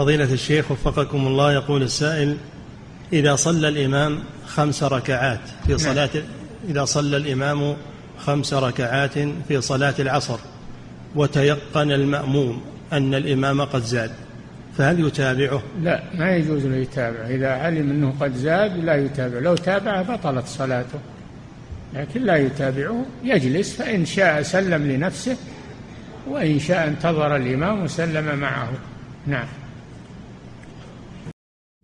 فضيلة الشيخ وفقكم الله يقول السائل إذا صلى الإمام خمس ركعات في صلاة إذا صلى الإمام خمس ركعات في صلاة العصر وتيقن المأموم أن الإمام قد زاد فهل يتابعه؟ لا ما يجوز له يتابع إذا علم أنه قد زاد لا يتابع لو تابعه بطلت صلاته لكن لا يتابعه يجلس فإن شاء سلم لنفسه وإن شاء انتظر الإمام وسلم معه. نعم.